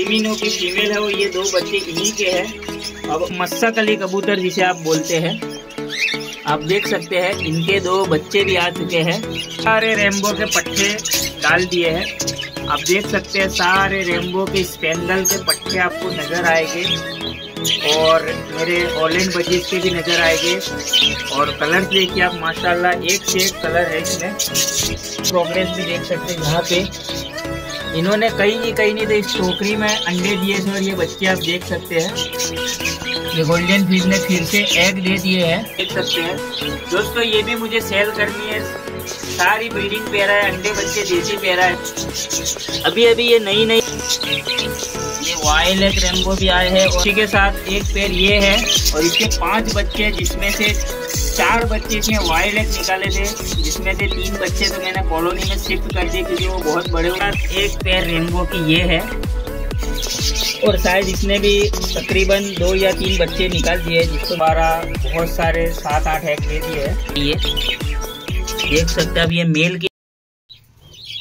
क्रीमिनो की फीमेल है वो, ये दो बच्चे इन्हीं के हैं। अब मस्सा कली कबूतर जिसे आप बोलते हैं, आप देख सकते हैं, इनके दो बच्चे भी आ चुके हैं। सारे रेमबो के पट्टे डाल दिए हैं। आप देख सकते हैं, सारे रेमबो के स्पेंगल के पट्टे आपको नज़र आएँगे। और मेरे ऑलेंड बजीज के भी नज़र आएँगे। और कलर देखिए आप, माशाल्लाह, एक से एक कलर है इसमें। प्रोग्रेस भी देख सकते हैं यहाँ पे। इन्होंने कहीं नहीं कहीं नहीं तो इस टोकरी में अंडे दिए थे और ये बच्चे आप देख सकते हैं। ये गोल्डन फ़िश ने फिर से एग दे दिए हैं। देख सकते हैं। दोस्तों ये भी मुझे सेल करनी है। सारी ब्रीडिंग पैरा है अंडे बच्चे देसी पैरा है। अभी अभी ये नई नई ये वाइल्ड रेमबो भी आए हैं और इसी के साथ एक पेड़ ये है और इसके पाँच बच्चे हैं जिसमें से चार बच्चे इसमें वाइल्ड निकाले थे, जिसमें से तीन बच्चे तो मैंने कॉलोनी में शिफ्ट कर दिए क्योंकि वो बहुत बड़े हुए एक पेड़ रेनबो की ये है। और शायद इसने भी तकरीबन दो या तीन बच्चे निकाल दिए जिसको बारह बहुत सारे सात, आठ एक दे दिए है। ये देख सकते हैं अब ये मेल की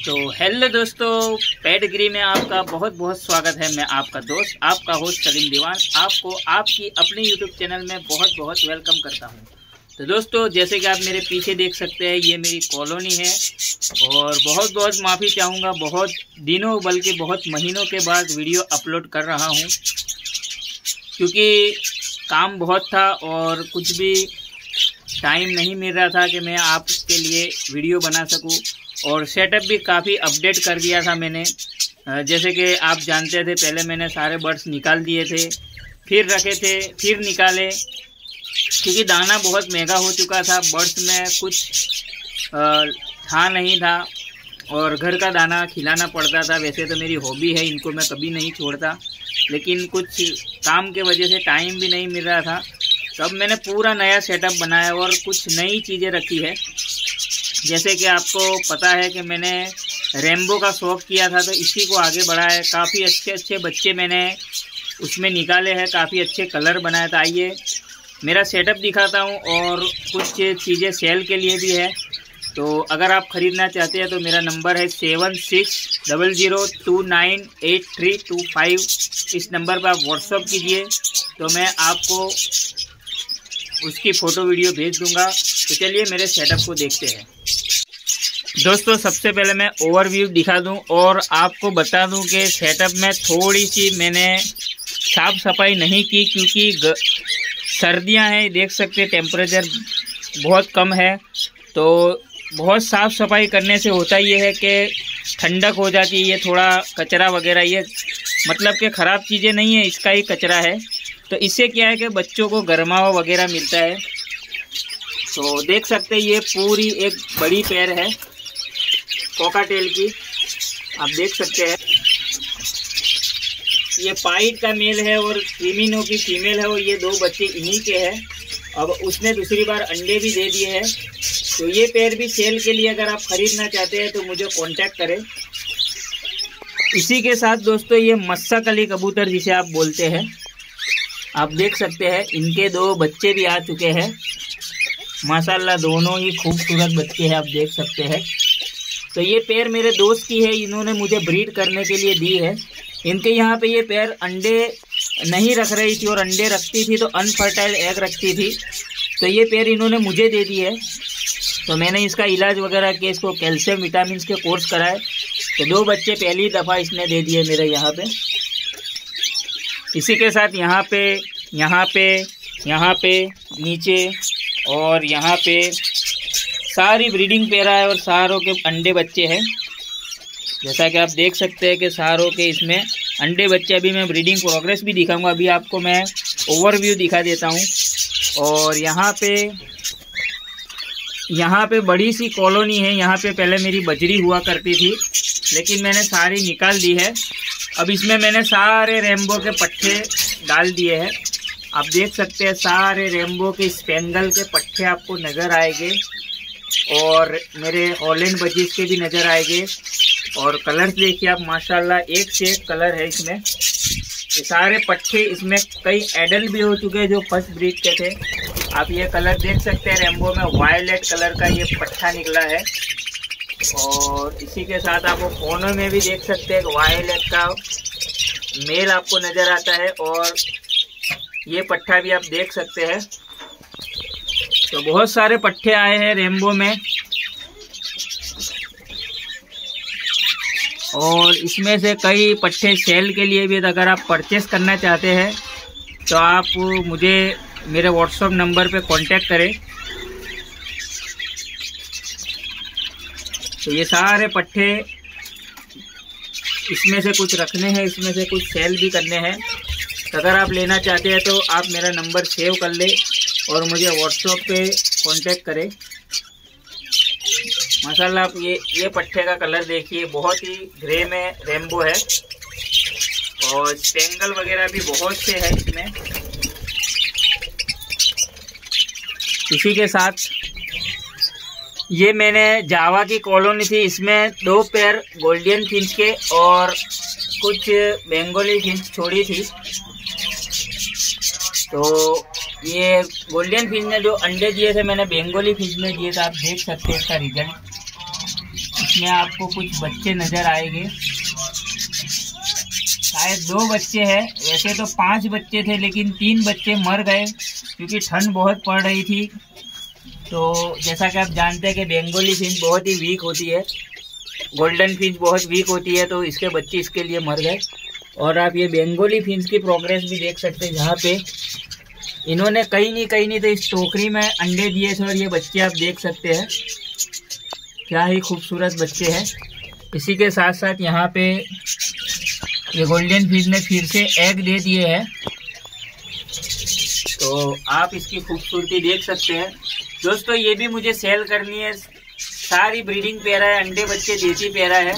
तो हेलो दोस्तों पेडगिरी में आपका बहुत बहुत स्वागत है। मैं आपका दोस्त, आपका होस्ट सलीम दीवान। आपको आपकी अपने यूट्यूब चैनल में बहुत बहुत वेलकम करता हूँ। तो दोस्तों, जैसे कि आप मेरे पीछे देख सकते हैं, ये मेरी कॉलोनी है। और बहुत बहुत माफ़ी चाहूँगा, बहुत दिनों, बल्कि बहुत महीनों के बाद वीडियो अपलोड कर रहा हूँ। क्योंकि काम बहुत था और कुछ भी टाइम नहीं मिल रहा था कि मैं आपके लिए वीडियो बना सकूँ। और सेटअप भी काफ़ी अपडेट कर दिया था मैंने। जैसे कि आप जानते थे, पहले मैंने सारे बर्ड्स निकाल दिए थे, फिर रखे थे, फिर निकाले। क्योंकि दाना बहुत महँगा हो चुका था बर्ड्स में कुछ था नहीं था। और घर का दाना खिलाना पड़ता था। वैसे तो मेरी हॉबी है, इनको मैं कभी नहीं छोड़ता। लेकिन कुछ काम के वजह से टाइम भी नहीं मिल रहा था। तब मैंने पूरा नया सेटअप बनाया और कुछ नई चीज़ें रखी है। जैसे कि आपको पता है कि मैंने रेम्बो का शौक़ किया था तो इसी को आगे बढ़ाया काफ़ी अच्छे अच्छे बच्चे मैंने उसमें निकाले हैं, काफ़ी अच्छे कलर बनाए थे आइए मेरा सेटअप दिखाता हूँ और कुछ चीज़ें सेल के लिए भी है। तो अगर आप ख़रीदना चाहते हैं तो मेरा नंबर है seven six double zero two nine eight three two five इस नंबर पर आप व्हाट्सअप कीजिए तो मैं आपको उसकी फ़ोटो वीडियो भेज दूँगा। तो चलिए मेरे सेटअप को देखते हैं। दोस्तों, सबसे पहले मैं ओवरव्यू दिखा दूँ और आपको बता दूँ कि सेटअप में थोड़ी सी मैंने साफ़ सफ़ाई नहीं की, क्योंकि सर्दियाँ हैं, देख सकते हैं टेम्परेचर बहुत कम है। तो बहुत साफ़ सफ़ाई करने से होता ये है कि ठंडक हो जाती है, ये थोड़ा कचरा वगैरह, ये मतलब कि ख़राब चीज़ें नहीं है, इसका ही कचरा है। तो इससे क्या है कि बच्चों को गर्मावा वगैरह मिलता है। तो देख सकते हैं, ये पूरी एक बड़ी पैर है कोकाटेल की। आप देख सकते हैं। ये पाइट का मेल है और क्रीमिनो की फीमेल है और ये दो बच्चे इन्हीं के हैं। अब उसने दूसरी बार अंडे भी दे दिए हैं। तो ये पेड़ भी सेल के लिए अगर आप ख़रीदना चाहते हैं तो मुझे कांटेक्ट करें। इसी के साथ दोस्तों ये मस्सा कली कबूतर जिसे आप बोलते हैं, आप देख सकते हैं, इनके दो बच्चे भी आ चुके हैं। माशाल्लाह दोनों ही खूबसूरत बच्चे हैं, आप देख सकते हैं। तो ये पेड़ मेरे दोस्त की है, इन्होंने मुझे ब्रीड करने के लिए दी है। इनके यहाँ पे ये पैर अंडे नहीं रख रही थी और अंडे रखती थी तो अनफर्टाइल एग रखती थी। तो ये पैर इन्होंने मुझे दे दी है तो मैंने इसका इलाज वगैरह किया, इसको कैल्शियम विटामिन के कोर्स कराए। तो दो बच्चे पहली दफ़ा इसने दे दिए मेरे यहाँ पे। इसी के साथ यहाँ पे यहाँ पे यहाँ पे, नीचे और यहाँ पे। सारी ब्रीडिंग पैरा है और सारों के अंडे बच्चे हैं। जैसा कि आप देख सकते हैं कि सारों के इसमें अंडे बच्चे, अभी मैं ब्रीडिंग प्रोग्रेस भी दिखाऊँगा। अभी आपको मैं ओवरव्यू दिखा देता हूँ। और यहाँ पे यहाँ पे बड़ी सी कॉलोनी है। यहाँ पे पहले मेरी बजरी हुआ करती थी, लेकिन मैंने सारी निकाल दी है। अब इसमें मैंने सारे रेम्बो के पट्टे डाल दिए हैं। आप देख सकते हैं, सारे रेम्बो के स्पेंगल के पट्टे आपको नज़र आएँगे। और मेरे ऑलेंड बजीज के भी नज़र आएँगे। और कलर्स देखिए आप, माशाल्लाह, एक से एक कलर है इसमें। ये सारे पट्टे इसमें कई एडल भी हो चुके हैं जो फ़र्स्ट ब्रीड के थे। आप ये कलर देख सकते हैं रेम्बो में वायलेट कलर का ये पट्टा निकला है। और इसी के साथ आप वो में भी देख सकते हैं वायलेट का मेल आपको नज़र आता है। और ये पट्ठा भी आप देख सकते हैं। तो बहुत सारे पट्टे आए हैं रेम्बो में। और इसमें से कई पट्टे सेल के लिए भी अगर आप परचेस करना चाहते हैं तो आप मुझे मेरे व्हाट्सअप नंबर पे कांटेक्ट करें। तो ये सारे पट्टे इसमें से कुछ रखने हैं, इसमें से कुछ सेल भी करने हैं। अगर आप लेना चाहते हैं तो आप मेरा नंबर सेव कर ले और मुझे व्हाट्सएप पे कांटेक्ट करें। माशाल्लाह आप ये ये पट्टे का कलर देखिए, बहुत ही ग्रे में रेम्बो है। और टेंगल वगैरह भी बहुत से है इसमें। इसी के साथ, ये मैंने जावा की कॉलोनी थी, इसमें दो पेयर गोल्डन फिंच के और कुछ बेंगोली फिंच छोड़ी थी। तो ये गोल्डन फ़िश ने जो अंडे दिए थे, मैंने बेंगोली फ़िश में दिए थे, आप देख सकते हैं इसका रिज़ल्ट इसमें आपको कुछ बच्चे नज़र आएँगे। शायद दो बच्चे हैं। वैसे तो पाँच बच्चे थे, लेकिन तीन बच्चे मर गए, क्योंकि ठंड बहुत पड़ रही थी। तो जैसा कि आप जानते हैं कि बेंगोली फ़िश बहुत ही वीक होती है। गोल्डन फ़िश बहुत वीक होती है तो इसके बच्चे इसके लिए मर गए। और आप ये बेंगोली फिंस की प्रोग्रेस भी देख सकते हैं, जहाँ पे इन्होंने कहीं नहीं कहीं नहीं तो इस टोकरी में अंडे दिए थे और ये बच्चे आप देख सकते हैं। क्या ही खूबसूरत बच्चे हैं। इसी के साथ साथ यहाँ पे ये गोल्डन फ़िश ने फिर से एग दे दिए हैं। तो आप इसकी खूबसूरती देख सकते हैं। दोस्तों, ये भी मुझे सेल करनी है। सारी ब्रीडिंग पैरा है, अंडे बच्चे देसी पैरा है।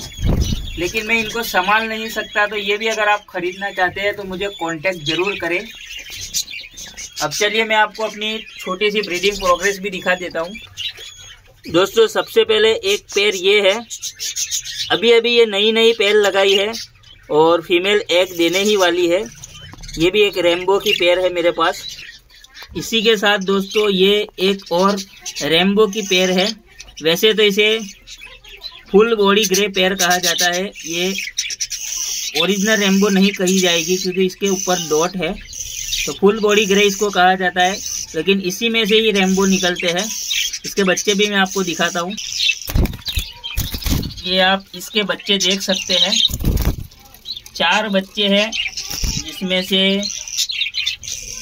लेकिन मैं इनको संभाल नहीं सकता तो ये भी अगर आप ख़रीदना चाहते हैं तो मुझे कांटेक्ट ज़रूर करें। अब चलिए मैं आपको अपनी छोटी सी ब्रीडिंग प्रोग्रेस भी दिखा देता हूँ। दोस्तों, सबसे पहले एक पैर ये है। अभी अभी ये नई नई पैर लगाई है और फीमेल एग देने ही वाली है। ये भी एक रेम्बो की पैर है मेरे पास। इसी के साथ दोस्तों, ये एक और रेम्बो की पैर है। वैसे तो इसे फुल बॉडी ग्रे पैर कहा जाता है। ये ओरिजिनल रेम्बो नहीं कही जाएगी क्योंकि इसके ऊपर डॉट है। तो फुल बॉडी ग्रे इसको कहा जाता है, लेकिन इसी में से ही रेम्बो निकलते हैं। इसके बच्चे भी मैं आपको दिखाता हूँ। ये आप इसके बच्चे देख सकते हैं। चार बच्चे हैं, जिसमें से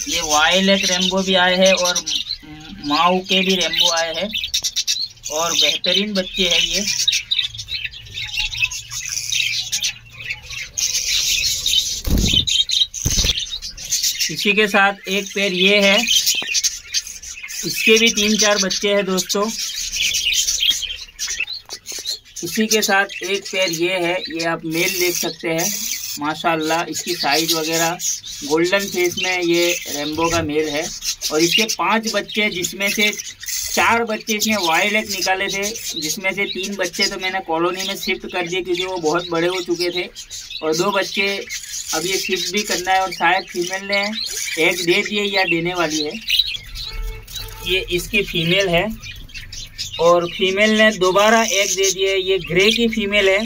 ये एक रेम्बो भी आए हैं और माऊ के भी रेम्बो आए हैं। और बेहतरीन बच्चे हैं ये। इसी के साथ एक पेड़ ये है। इसके भी तीन चार बच्चे हैं दोस्तों। इसी के साथ एक पेड़ ये है, ये आप मेल देख सकते हैं। माशाल्लाह, इसकी साइज़ वगैरह। गोल्डन फेस में ये रेम्बो का मेल है। और इसके पाँच बच्चे, जिसमें से चार बच्चे इसने वाइल्ड एक निकाले थे, जिसमें से तीन बच्चे तो मैंने कॉलोनी में शिफ्ट कर दिए क्योंकि वो बहुत बड़े हो चुके थे। और दो बच्चे अब ये शिफ्ट भी करना है और शायद फीमेल ने एक दे दिए या देने वाली है। ये इसकी फीमेल है और फीमेल ने दोबारा एक दे दिए। ये ग्रे की फीमेल है।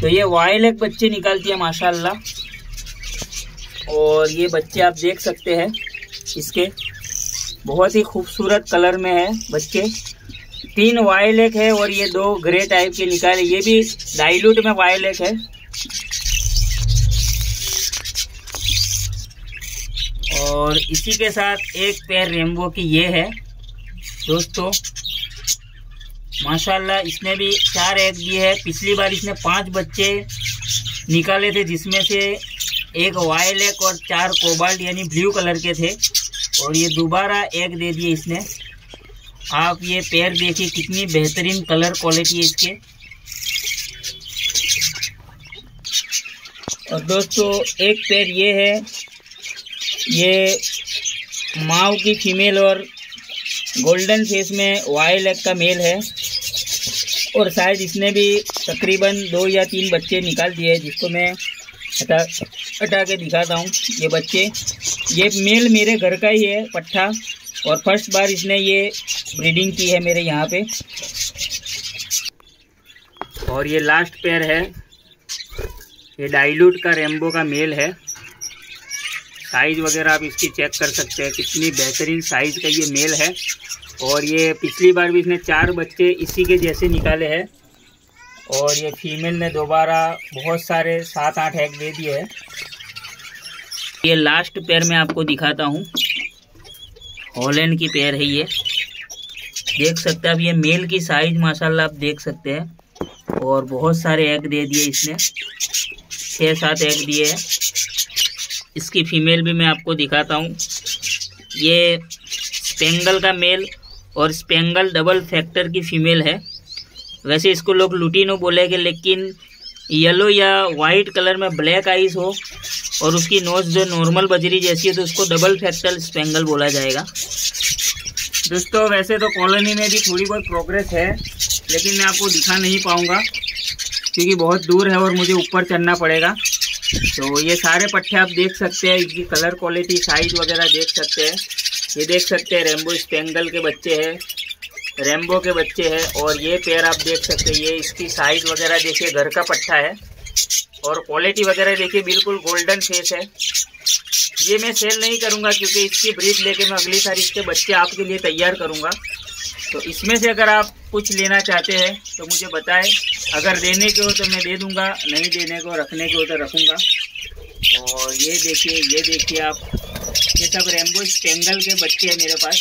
तो ये वाइल एक बच्चे निकालती है, माशाल्लाह। और ये बच्चे आप देख सकते हैं इसके। बहुत ही खूबसूरत कलर में है बच्चे। तीन वायलेक है और ये दो ग्रे टाइप के निकाले। ये भी डाइल्यूट में वायलेक है। और इसी के साथ एक पैर रेमबो की ये है। दोस्तों, माशाल्लाह इसने भी चार एग दिए है। पिछली बार इसने पाँच बच्चे निकाले थे, जिसमें से एक वायलेक और चार कोबाल्ट यानी ब्लू कलर के थे। और ये दोबारा एग दे दिए इसने। आप ये पैर देखिए, कितनी बेहतरीन कलर क्वालिटी है इसके। और दोस्तों, एक पैर ये है ये माव की फीमेल और गोल्डन फेस में वाइल एग का मेल है। और शायद इसने भी तकरीबन दो या तीन बच्चे निकाल दिए जिसको मैं हटा हटा के दिखाता हूँ, ये बच्चे। ये मेल मेरे घर का ही है पट्ठा और फ़र्स्ट बार इसने ये ब्रीडिंग की है मेरे यहाँ पे। और ये लास्ट पेयर है। ये डाइल्यूट का रेम्बो का मेल है। साइज़ वगैरह आप इसकी चेक कर सकते हैं, कितनी बेहतरीन साइज़ का ये मेल है। और ये पिछली बार भी इसने चार बच्चे इसी के जैसे निकाले हैं। और ये फीमेल ने दोबारा बहुत सारे सात आठ एग दे दिए हैं। ये लास्ट पैर में आपको दिखाता हूँ। हॉलैंड की पैर है ये। देख सकते हैं अब ये मेल की साइज़ माशाल्लाह आप देख सकते हैं। और बहुत सारे एग दे दिए इसने। छः सात एग दिए हैं। इसकी फीमेल भी मैं आपको दिखाता हूँ। ये स्पेंगल का मेल और स्पेंगल डबल फैक्टर की फीमेल है। वैसे इसको लोग लुटीनो बोलेंगे लेकिन येलो या वाइट कलर में ब्लैक आइज़ हो और उसकी नोज़ जो नॉर्मल बजरी जैसी है तो उसको डबल फैक्टर स्पेंगल बोला जाएगा। दोस्तों, वैसे तो कॉलोनी में भी थोड़ी बहुत प्रोग्रेस है, लेकिन मैं आपको दिखा नहीं पाऊँगा, क्योंकि बहुत दूर है और मुझे ऊपर चढ़ना पड़ेगा। तो ये सारे पट्टे आप देख सकते हैं, इसकी कलर क्वालिटी साइज़ वगैरह देख सकते हैं। ये देख सकते हैं रेम्बो स्पेंगल के बच्चे हैं रेम्बो के बच्चे हैं, और ये पेयर आप देख सकते हैं, ये इसकी साइज़ वगैरह देखिए, घर का पट्टा है। और क्वालिटी वगैरह देखिए, बिल्कुल गोल्डन फेस है। ये मैं सेल नहीं करूँगा, क्योंकि इसकी ब्रीड लेके मैं अगली सारी इसके बच्चे आपके लिए तैयार करूँगा। तो इसमें से अगर आप कुछ लेना चाहते हैं तो मुझे बताएँ। अगर देने के हो तो मैं दे दूँगा, नहीं देने को, रखने के हो तो रखूँगा। और ये देखिए ये देखिए आप। ये सब रेम्बो स्टेंगल के बच्चे हैं मेरे पास।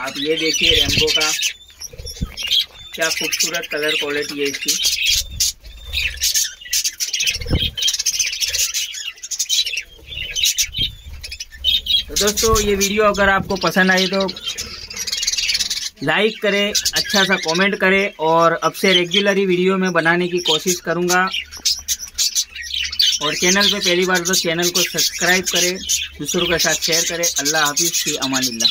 आप ये देखिए रेम्बो का। क्या खूबसूरत कलर क्वालिटी है इसकी। दोस्तों, ये वीडियो अगर आपको पसंद आई तो लाइक करें अच्छा सा कमेंट करें और अब से रेगुलर ही वीडियो में बनाने की कोशिश करूँगा। और चैनल पे पहली बार तो चैनल को सब्सक्राइब करें, दूसरों के साथ शेयर करें। अल्लाह हाफिज़ की अमानिल्ला